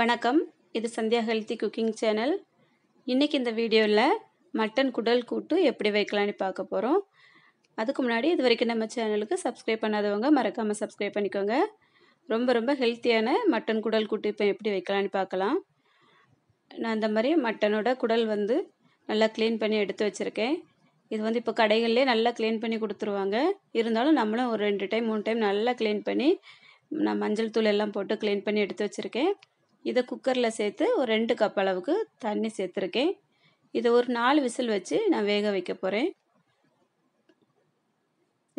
வணக்கம். இது Sandhya healthy cooking channel. இன்றைக்கி இந்த வீடியோவில் மட்டன் குடல் கூட்டு எப்படி வைக்கலான்னு பார்க்க போகிறோம் அதுக்கு முன்னாடி இது வரைக்கும் நம்ம சேனலுக்கு சப்ஸ்கிரைப் பண்ணாதவங்க மறக்காமல் சப்ஸ்கிரைப் பண்ணிக்கோங்க. ரொம்ப ரொம்ப ஹெல்த்தியான மட்டன் குடல் கூட்டு இப்போ எப்படி வைக்கலான்னு பார்க்கலாம். நான் இந்த மாதிரி மட்டனோட குடல் வந்து நல்லா க்ளீன் பண்ணி எடுத்து வச்சுருக்கேன். இது வந்து இப்போ கடைகள்லேயே நல்லா க்ளீன் பண்ணி கொடுத்துருவாங்க. இருந்தாலும் நம்மளும் ஒரு ரெண்டு டைம் மூணு டைம் நல்லா க்ளீன் பண்ணி நான் மஞ்சள் தூள் எல்லாம் போட்டு க்ளீன் பண்ணி எடுத்து வச்சுருக்கேன். இதை குக்கரில் சேர்த்து ஒரு ரெண்டு கப் அளவுக்கு தண்ணி சேர்த்துருக்கேன். இதை ஒரு நாலு விசில் வச்சு நான் வேக வைக்க போகிறேன்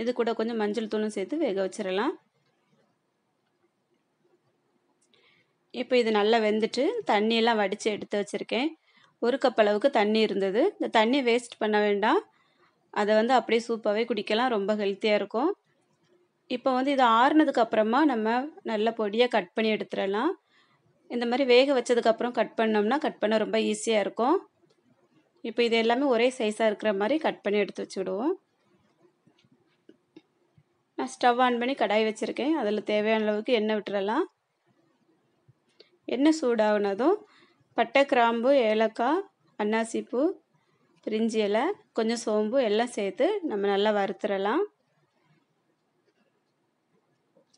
இது கூட கொஞ்சம் மஞ்சள் தூளும் சேர்த்து வேக வச்சிடலாம் இப்போ இது நல்லா வெந்துட்டு தண்ணியெல்லாம் வடித்து எடுத்து வச்சுருக்கேன். ஒரு கப் அளவுக்கு தண்ணி இருந்தது. இந்த தண்ணி வேஸ்ட் பண்ண வேண்டாம். அதை வந்து அப்படியே சூப்பாகவே குடிக்கலாம். ரொம்ப ஹெல்த்தியாக இருக்கும். இப்போ வந்து இது ஆறுனதுக்கு அப்புறமா நம்ம நல்ல பொடியாக கட் பண்ணி எடுத்துடலாம் இந்த மாதிரி வேக வச்சதுக்கப்புறம் கட் பண்ணோம்னா கட் பண்ண ரொம்ப ஈஸியாக இருக்கும். இப்போ இது எல்லாமே ஒரே சைஸாக இருக்கிற மாதிரி கட் பண்ணி எடுத்து வச்சுடுவோம். நான் ஸ்டவ் ஆன் பண்ணி கடாய் வச்சுருக்கேன். அதில் தேவையான அளவுக்கு எண்ணெய் விட்டுறலாம். எண்ணெய் சூடாகுனதும் பட்டை கிராம்பு ஏலக்காய் அன்னாசிப்பூ பிரிஞ்சி இலை கொஞ்சம் சோம்பு எல்லாம் சேர்த்து நம்ம நல்லா வறுத்துடலாம்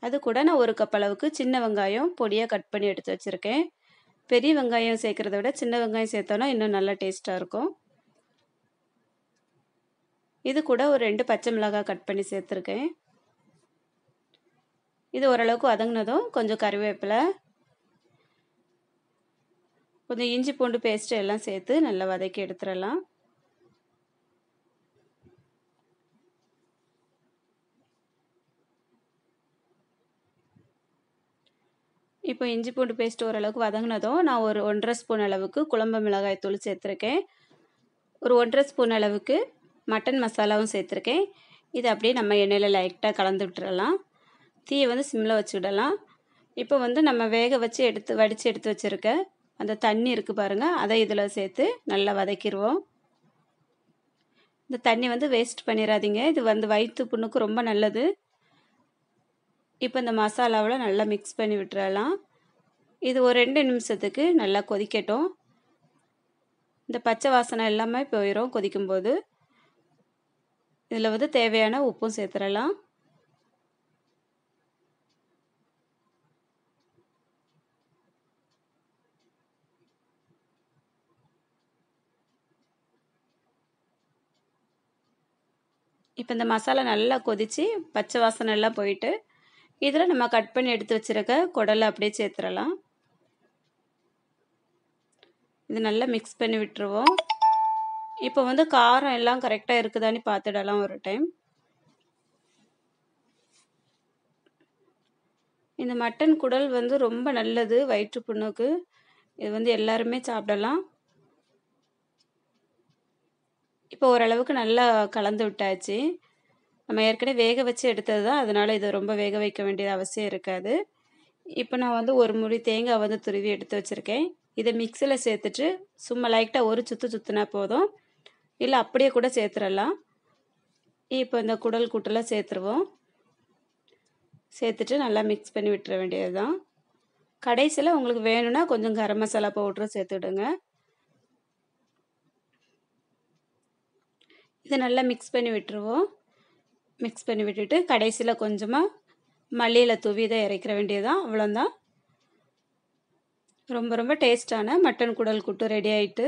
அது கூட நான் ஒரு கப் அளவுக்கு சின்ன வெங்காயம் பொடியாக கட் பண்ணி எடுத்து வச்சுருக்கேன். பெரிய வெங்காயம் சேர்க்குறத விட சின்ன வெங்காயம் சேர்த்தோன்னா இன்னும் நல்லா டேஸ்ட்டாக இருக்கும். இது கூட ஒரு ரெண்டு பச்சை மிளகாய் கட் பண்ணி சேர்த்துருக்கேன். இது ஓரளவுக்கு வதங்கினதும் கொஞ்சம் கறிவேப்பிலை கொஞ்சம் இஞ்சி பூண்டு பேஸ்ட்டு எல்லாம் சேர்த்து நல்லா வதக்கி எடுத்துடலாம். இப்போ இஞ்சி பூண்டு பேஸ்ட் ஓரளவுக்கு வதங்கினதும் நான் ஒரு ஒன்றரை ஸ்பூன் அளவுக்கு குழம்பு மிளகாய் தூள் சேர்த்துருக்கேன். ஒரு ஒன்றரை ஸ்பூன் அளவுக்கு மட்டன் மசாலாவும் சேர்த்துருக்கேன். இது அப்படியே நம்ம எண்ணெயில் லைட்டாக கலந்து விட்டுறலாம். தீயை வந்து சிம்மில் வச்சு விடலாம். இப்போ வந்து நம்ம வேக வச்சு எடுத்து வடித்து எடுத்து வச்சுருக்க அந்த தண்ணி இருக்குது பாருங்கள் அதை இதில் சேர்த்து நல்லா வதக்கிடுவோம் இந்த தண்ணி வந்து வேஸ்ட் பண்ணிடாதீங்க இது வந்து வயிற்று புண்ணுக்கு ரொம்ப நல்லது. இப்போ இந்த மசாலாவில் நல்லா மிக்ஸ் பண்ணி விட்டுறலாம். இது ஒரு ரெண்டு நிமிஷத்துக்கு நல்லா கொதிக்கட்டும். இந்த பச்சை வாசனை எல்லாமே போயிடும் கொதிக்கும்போது. இதில் வந்து தேவையான உப்பும் சேர்த்துடலாம் இப்போ இந்த மசாலா நல்லா கொதித்து பச்சை வாசனை எல்லாம் போயிட்டு இதில் நம்ம கட் பண்ணி எடுத்து வச்சுருக்க குடலை அப்படியே சேர்த்துடலாம். இது நல்லா மிக்ஸ் பண்ணி விட்டுருவோம். இப்போ வந்து காரம் எல்லாம் கரெக்டாக இருக்குதான்னு பார்த்துடலாம் ஒரு டைம் இந்த மட்டன் குடல் வந்து ரொம்ப நல்லது வயிற்று புண்ணுக்கு. இது வந்து எல்லாருமே சாப்பிடலாம். இப்போ ஓரளவுக்கு நல்லா கலந்து விட்டாச்சு. நம்ம ஏற்கனவே வேக வச்சு எடுத்தது தான். அதனால் இதை ரொம்ப வேக வைக்க வேண்டியது அவசியம் இருக்காது. இப்போ நான் வந்து ஒரு முடி தேங்காய் வந்து துருவி எடுத்து வச்சுருக்கேன். இதை மிக்சியில் சேர்த்துட்டு சும்மா லைட்டாக ஒரு சுற்று சுற்றுனா போதும். இல்லை அப்படியே கூட சேர்த்துடலாம் இப்போ இந்த குடல் கூட்டெல்லாம் சேர்த்துருவோம். சேர்த்துட்டு நல்லா மிக்ஸ் பண்ணி விட்டுற வேண்டியது தான் கடைசியில் உங்களுக்கு வேணும்னா கொஞ்சம் கரம் மசாலா பவுட்ரும் சேர்த்துடுங்க இதை நல்லா மிக்ஸ் பண்ணி விட்டுருவோம். மிக்ஸ் பண்ணி விட்டுட்டு கடைசியில் கொஞ்சமாக மல்லியில் தூவி இதை இறக்கிற வேண்டியதுதான். அவ்வளோந்தான் ரொம்ப ரொம்ப டேஸ்டான மட்டன் குடல் கூட்டு ரெடி ஆயிட்டு.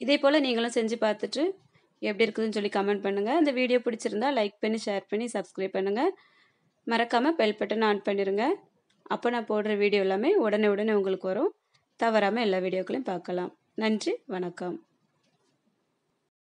இதே போல் நீங்களும் செஞ்சு பார்த்துட்டு எப்படி இருக்குதுன்னு சொல்லி கமெண்ட் பண்ணுங்கள் இந்த வீடியோ பிடிச்சிருந்தா லைக் பண்ணி ஷேர் பண்ணி சப்ஸ்கிரைப் பண்ணுங்கள் மறக்காமல் பெல் பட்டன் ஆன் பண்ணிடுங்க அப்போ நான் போடுற வீடியோ எல்லாமே உடனே உடனே உங்களுக்கு வரும். தவறாமல் எல்லா வீடியோக்களையும் பார்க்கலாம். நன்றி வணக்கம்.